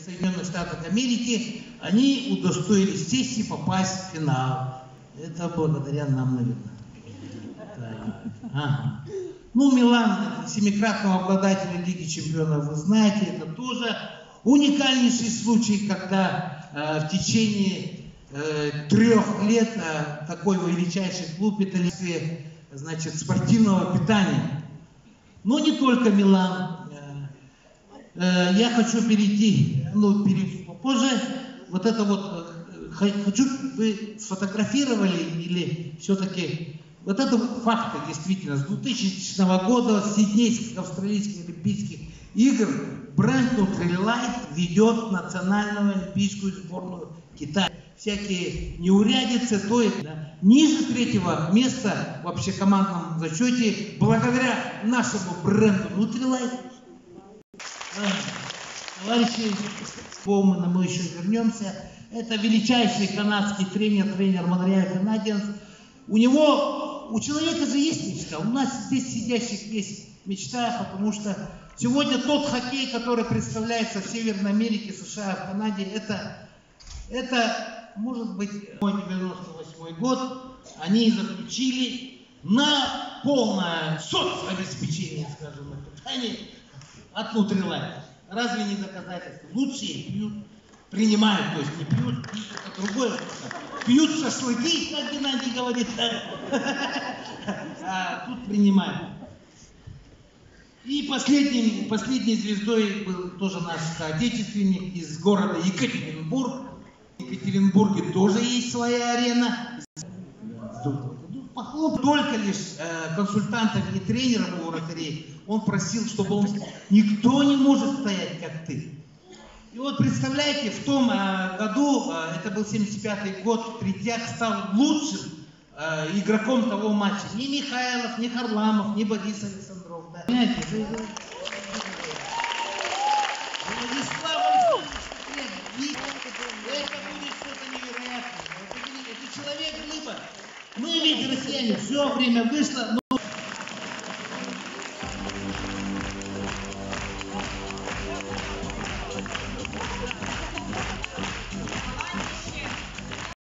Соединенных Штатах Америки, они удостоились чести попасть в финал. Это благодаря нам, наверное. Так, ага. Ну, Милан, семикратного обладателя Лиги Чемпионов, вы знаете, это тоже уникальнейший случай, когда э, в течение э, трех лет э, такой величайший клуб итальянский, значит, спортивного питания. Но не только Милан. Э, я хочу перейти, ну, перейти позже, вот это вот, э, хочу, вы сфотографировали или все-таки вот это факты действительно. С 2000 года, Сиднейских австралийских олимпийских игр, бренд Nutrilite ведет национальную олимпийскую сборную Китая. Всякие неурядицы, то есть да, ниже третьего места в общекомандном зачете благодаря нашему бренду Nutrilite. Товарищи, Боумана мы еще вернемся. Это величайший канадский тренер, тренер Монреаль Канадиенс. У него у человека же есть мечта, у нас здесь сидящих есть мечта, потому что сегодня тот хоккей, который представляется в Северной Америке, США, в Канаде, это, это может быть, 98 год, они заключили на полное соцобеспечение, скажем, на питание от Нутрилайт. Разве не доказательство? Лучшие пьют, принимают, то есть не пьют, это другое пьют шашлыки, как Геннадий говорит, а тут принимают. И последним, последней звездой был тоже наш соотечественник из города Екатеринбург. В Екатеринбурге тоже есть своя арена. Похлоп только лишь э, консультантом и тренером у вратарей. Он просил, чтобы он... Никто не может стоять, как ты. И вот представляете, в том э, году, э, это был 75-й год, Третьяк стал лучшим э, игроком того матча. Ни Михайлов, ни Харламов, ни Борис Александров. Да. Понимаете, это, будет что-то невероятное. Это, это человек либо. Мы ведь россияне, все время вышло.